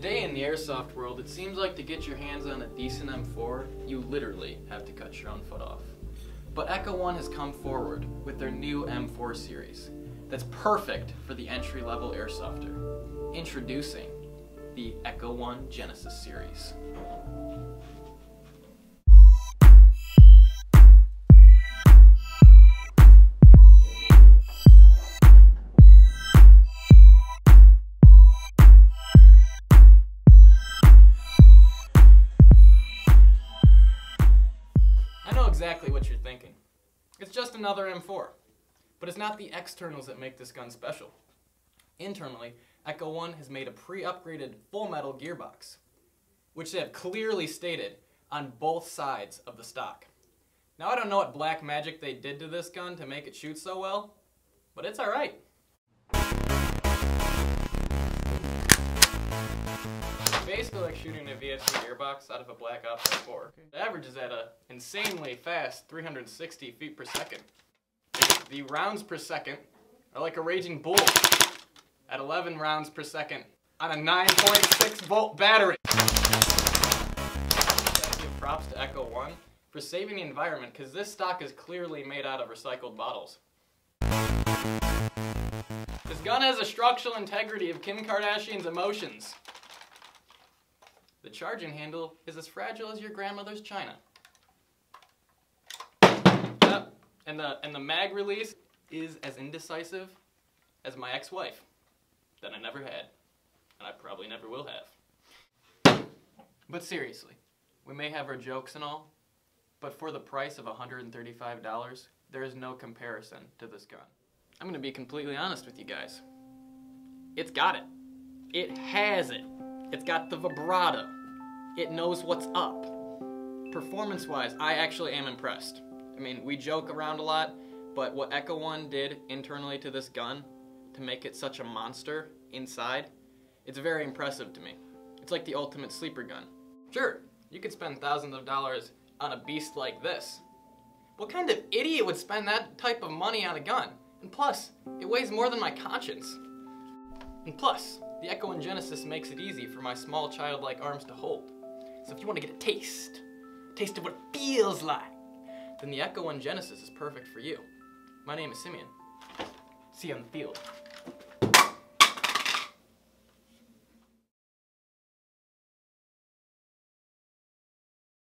Today in the airsoft world, it seems like to get your hands on a decent M4, you literally have to cut your own foot off. But Echo One has come forward with their new M4 series that's perfect for the entry-level airsofter. Introducing the Echo One Genesis series. Exactly what you're thinking. It's just another M4. But it's not the externals that make this gun special. Internally, Echo One has made a pre-upgraded full metal gearbox, which they have clearly stated on both sides of the stock. Now I don't know what black magic they did to this gun to make it shoot so well, but it's alright. Basically like shooting a VSC gearbox out of a Black Ops 4. The average is at a insanely fast 360 feet per second. The rounds per second are like a raging bull at 11 rounds per second on a 9.6 volt battery. Give props to Echo One for saving the environment because this stock is clearly made out of recycled bottles. This gun has a structural integrity of Kim Kardashian's emotions. The charging handle is as fragile as your grandmother's china. And the and the mag release is as indecisive as my ex-wife that I never had, and I probably never will have. But seriously, we may have our jokes and all, but for the price of $135, there is no comparison to this gun. I'm gonna be completely honest with you guys. It's got it. It has it. It's got the vibrato. It knows what's up. Performance wise, I actually am impressed. I mean, we joke around a lot, but what Echo One did internally to this gun to make it such a monster inside, it's very impressive to me. It's like the ultimate sleeper gun. Sure, you could spend thousands of dollars on a beast like this. What kind of idiot would spend that type of money on a gun? And plus, it weighs more than my conscience. And plus, the Echo One Genesis makes it easy for my small childlike arms to hold. So if you want to get a taste, a taste of what it feels like, then the Echo One Genesis is perfect for you. My name is Simeon. See you on the field.